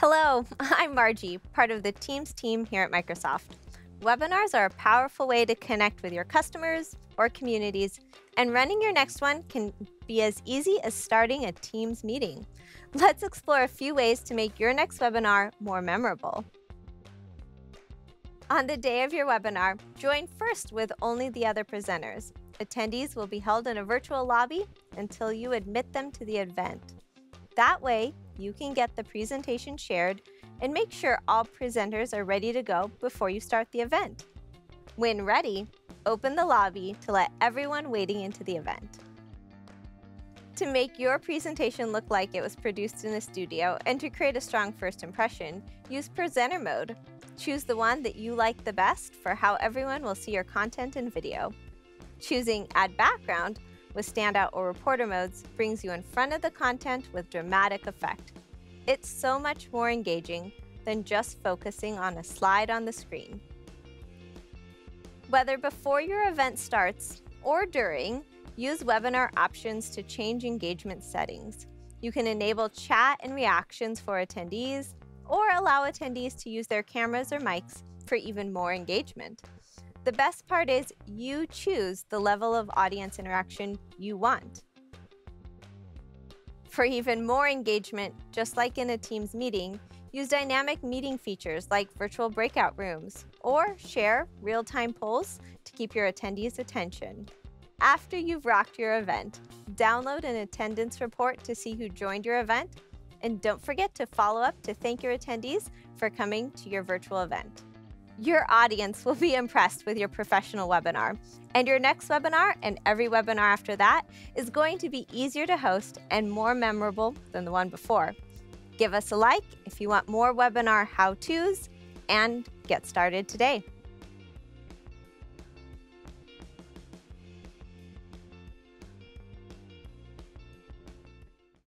Hello, I'm Margie, part of the Teams team here at Microsoft. Webinars are a powerful way to connect with your customers or communities, and running your next one can be as easy as starting a Teams meeting. Let's explore a few ways to make your next webinar more memorable. On the day of your webinar, join first with only the other presenters. Attendees will be held in a virtual lobby until you admit them to the event. That way, you can get the presentation shared and make sure all presenters are ready to go before you start the event. When ready, open the lobby to let everyone waiting into the event. To make your presentation look like it was produced in a studio and to create a strong first impression, use presenter mode. Choose the one that you like the best for how everyone will see your content and video. Choosing Add Background with Standout or Reporter modes brings you in front of the content with dramatic effect. It's so much more engaging than just focusing on a slide on the screen. Whether before your event starts or during, use webinar options to change engagement settings. You can enable chat and reactions for attendees, or allow attendees to use their cameras or mics for even more engagement. The best part is you choose the level of audience interaction you want. For even more engagement, just like in a Teams meeting, use dynamic meeting features like virtual breakout rooms, or share real-time polls to keep your attendees' attention. After you've rocked your event, download an attendance report to see who joined your event, and don't forget to follow up to thank your attendees for coming to your virtual event. Your audience will be impressed with your professional webinar. And your next webinar and every webinar after that is going to be easier to host and more memorable than the one before. Give us a like if you want more webinar how-tos and get started today.